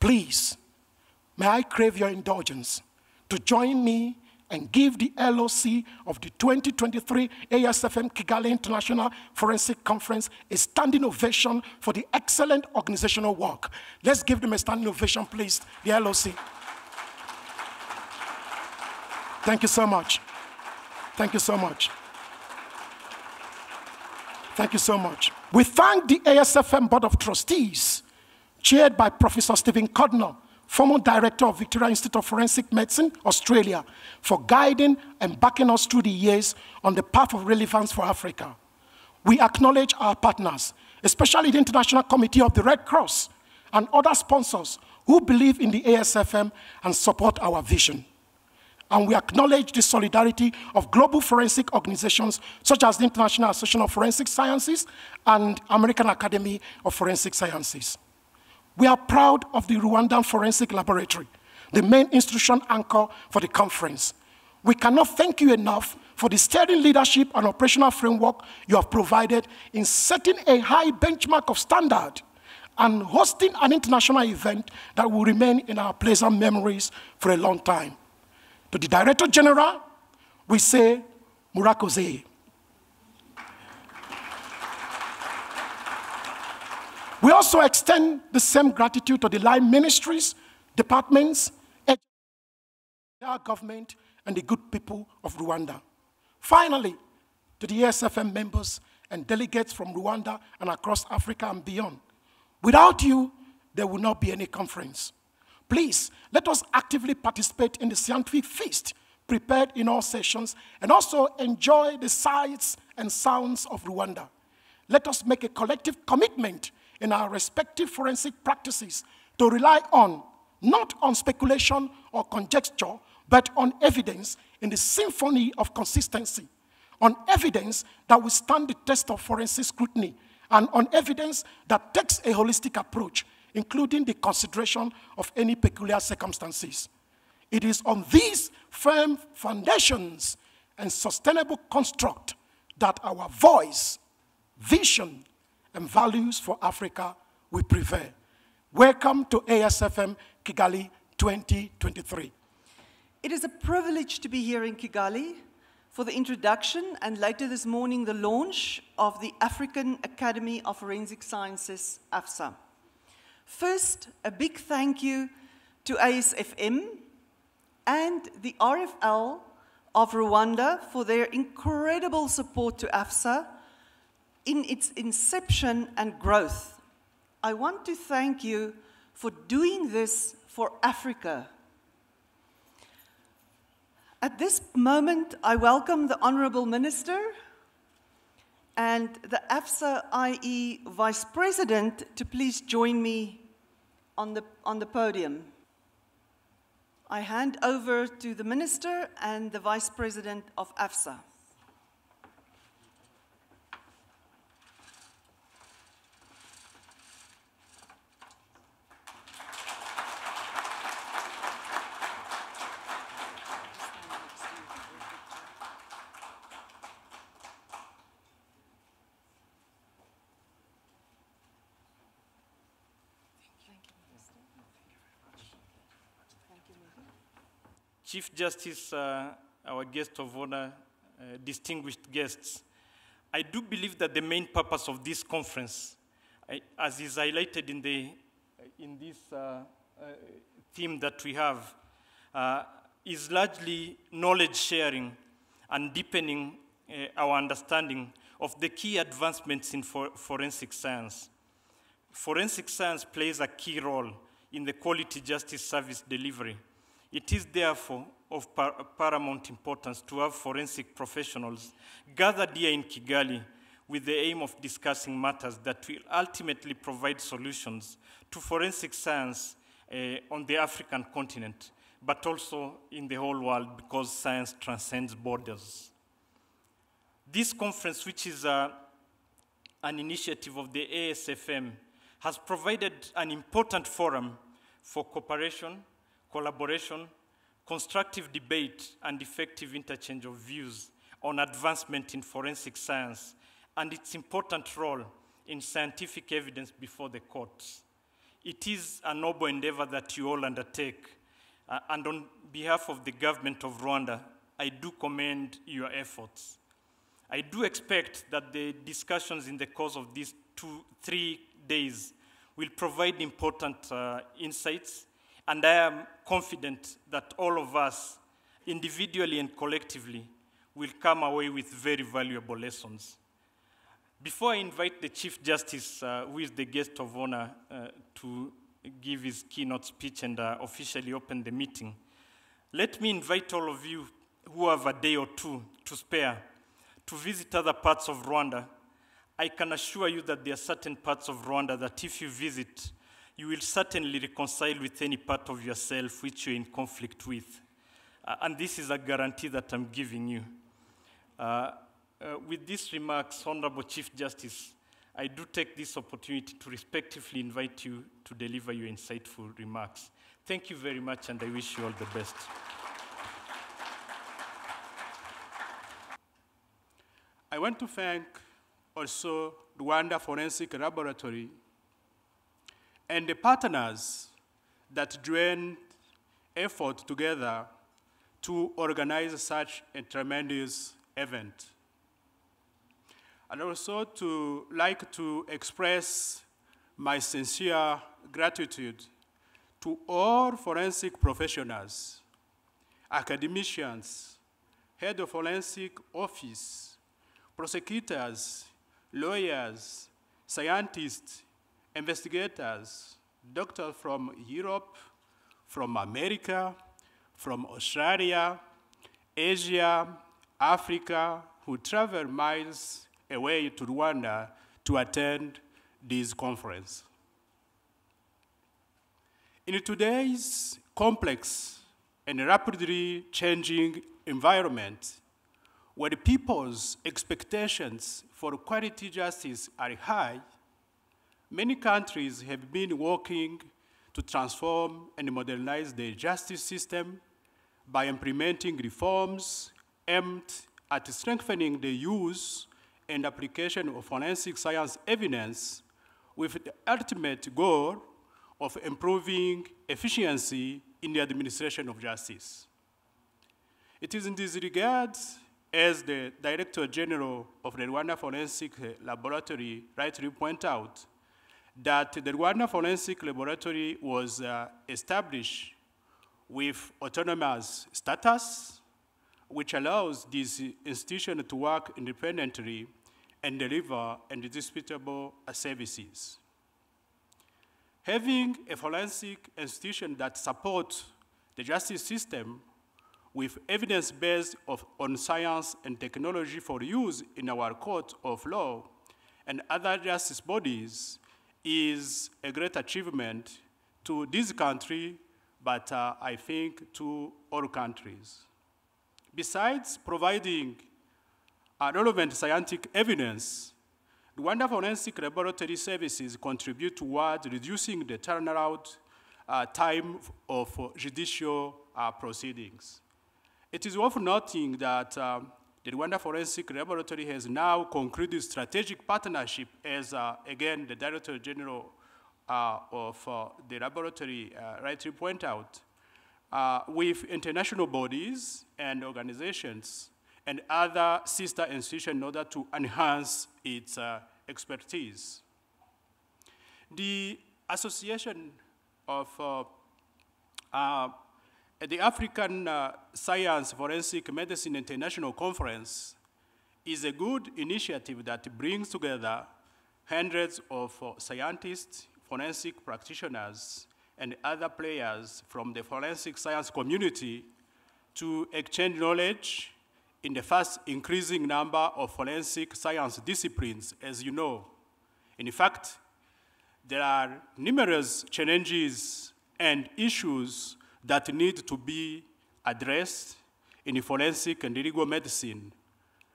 Please, may I crave your indulgence to join me and give the LOC of the 2023 ASFM Kigali International Forensic Conference a standing ovation for the excellent organizational work. Let's give them a standing ovation, please, the LOC. Thank you so much. Thank you so much. Thank you so much. We thank the ASFM Board of Trustees, chaired by Professor Stephen Cordner, former director of Victoria Institute of Forensic Medicine, Australia, for guiding and backing us through the years on the path of relevance for Africa. We acknowledge our partners, especially the International Committee of the Red Cross and other sponsors who believe in the ASFM and support our vision and we acknowledge the solidarity of global forensic organizations such as the International Association of Forensic Sciences and American Academy of Forensic Sciences. We are proud of the Rwandan Forensic Laboratory, the main institution anchor for the conference. We cannot thank you enough for the steering leadership and operational framework you have provided in setting a high benchmark of standard and hosting an international event that will remain in our pleasant memories for a long time. To the Director General, we say, Murakoze. We also extend the same gratitude to the line ministries, departments, our government, and the good people of Rwanda. Finally, to the ASFM members and delegates from Rwanda and across Africa and beyond. Without you, there will not be any conference. Please, let us actively participate in the scientific feast prepared in all sessions and also enjoy the sights and sounds of Rwanda. Let us make a collective commitment in our respective forensic practices to rely on, not on speculation or conjecture, but on evidence in the symphony of consistency, on evidence that will stand the test of forensic scrutiny, and on evidence that takes a holistic approach including the consideration of any peculiar circumstances. It is on these firm foundations and sustainable construct that our voice, vision, and values for Africa will prevail. Welcome to ASFM Kigali 2023. It is a privilege to be here in Kigali for the introduction and later this morning the launch of the African Academy of Forensic Sciences, AFSA. First, a big thank you to ASFM and the RFL of Rwanda for their incredible support to AFSA in its inception and growth. I want to thank you for doing this for Africa. At this moment, I welcome the Honorable Minister and the AFSA IE Vice President to please join me on the, on the podium. I hand over to the Minister and the Vice President of AFSA. Chief Justice, uh, our guest of honor, uh, distinguished guests, I do believe that the main purpose of this conference, I, as is highlighted in, the, in this uh, uh theme that we have, uh, is largely knowledge sharing and deepening uh, our understanding of the key advancements in for forensic science. Forensic science plays a key role in the quality justice service delivery it is therefore of par paramount importance to have forensic professionals gathered here in Kigali with the aim of discussing matters that will ultimately provide solutions to forensic science uh, on the African continent, but also in the whole world because science transcends borders. This conference, which is uh, an initiative of the ASFM, has provided an important forum for cooperation collaboration, constructive debate, and effective interchange of views on advancement in forensic science and its important role in scientific evidence before the courts. it is a noble endeavor that you all undertake. Uh, and on behalf of the government of Rwanda, I do commend your efforts. I do expect that the discussions in the course of these two, three days will provide important uh, insights, and I am confident that all of us, individually and collectively, will come away with very valuable lessons. Before I invite the Chief Justice, uh, who is the guest of honor, uh, to give his keynote speech and uh, officially open the meeting, let me invite all of you who have a day or two to spare to visit other parts of Rwanda. I can assure you that there are certain parts of Rwanda that if you visit, you will certainly reconcile with any part of yourself which you're in conflict with. Uh, and this is a guarantee that I'm giving you. Uh, uh, with these remarks, Honorable Chief Justice, I do take this opportunity to respectfully invite you to deliver your insightful remarks. Thank you very much, and I wish you all the best. I want to thank also the Rwanda Forensic Laboratory and the partners that joined effort together to organize such a tremendous event. I'd also to like to express my sincere gratitude to all forensic professionals, academicians, head of forensic office, prosecutors, lawyers, scientists, investigators, doctors from Europe, from America, from Australia, Asia, Africa, who travel miles away to Rwanda to attend this conference. In today's complex and rapidly changing environment, where people's expectations for quality justice are high, many countries have been working to transform and modernize their justice system by implementing reforms aimed at strengthening the use and application of forensic science evidence with the ultimate goal of improving efficiency in the administration of justice. It is in this regard, as the Director General of the Rwanda Forensic Laboratory rightly pointed out, that the Rwanda Forensic Laboratory was uh, established with autonomous status, which allows this institution to work independently and deliver indisputable services. Having a forensic institution that supports the justice system with evidence based of, on science and technology for use in our court of law and other justice bodies is a great achievement to this country, but uh, I think to all countries. Besides providing uh, relevant scientific evidence, the Rwanda Forensic Laboratory Services contribute towards reducing the turnaround uh, time of judicial uh, proceedings. It is worth noting that um, the Rwanda Forensic Laboratory has now concluded strategic partnership as, uh, again, the Director General uh, of uh, the laboratory uh, rightly point out, uh, with international bodies and organizations and other sister institutions in order to enhance its uh, expertise. The Association of the African uh, Science Forensic Medicine International Conference is a good initiative that brings together hundreds of uh, scientists, forensic practitioners, and other players from the forensic science community to exchange knowledge in the fast increasing number of forensic science disciplines, as you know. In fact, there are numerous challenges and issues that need to be addressed in forensic and legal medicine,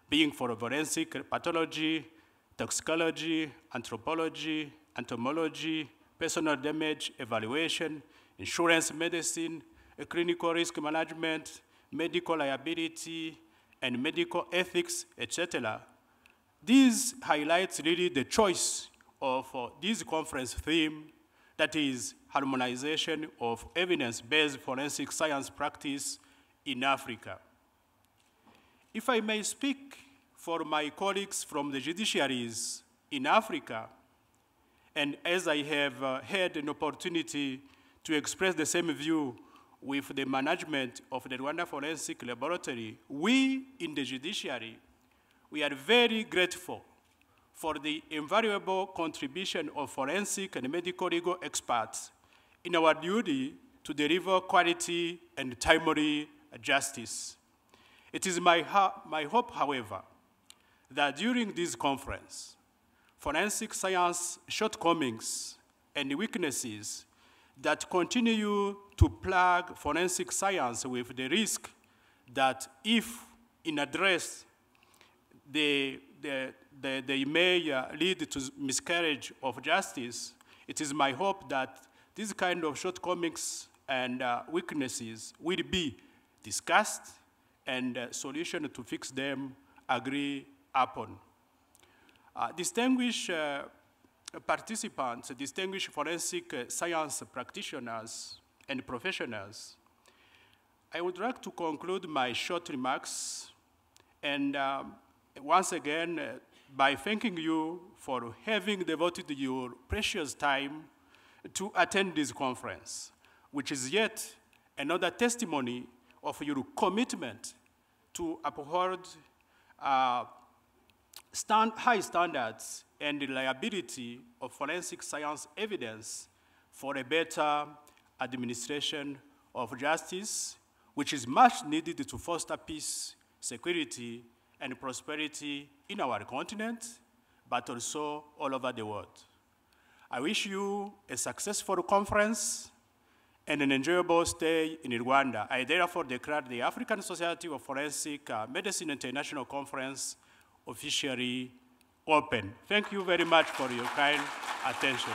being for forensic pathology, toxicology, anthropology, entomology, personal damage evaluation, insurance medicine, clinical risk management, medical liability, and medical ethics, etc. This highlights really the choice of uh, this conference theme that is harmonization of evidence-based forensic science practice in Africa. If I may speak for my colleagues from the judiciaries in Africa, and as I have uh, had an opportunity to express the same view with the management of the Rwanda Forensic Laboratory, we in the judiciary, we are very grateful for the invaluable contribution of forensic and medical legal experts in our duty to deliver quality and timely justice. It is my, my hope, however, that during this conference, forensic science shortcomings and weaknesses that continue to plague forensic science with the risk that if inaddressed, they, they, they, they may uh, lead to miscarriage of justice, it is my hope that these kind of shortcomings and uh, weaknesses will be discussed and uh, solution to fix them agree upon. Uh, distinguished uh, participants, distinguished forensic uh, science practitioners and professionals, I would like to conclude my short remarks and um, once again uh, by thanking you for having devoted your precious time to attend this conference, which is yet another testimony of your commitment to uphold uh, stand, high standards and reliability of forensic science evidence for a better administration of justice, which is much needed to foster peace, security, and prosperity in our continent, but also all over the world. I wish you a successful conference and an enjoyable stay in Rwanda. I therefore declare the African Society of Forensic uh, Medicine International Conference officially open. Thank you very much for your kind attention.